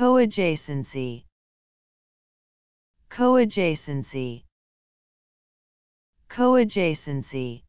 coadjacency. Coadjacency. Coadjacency.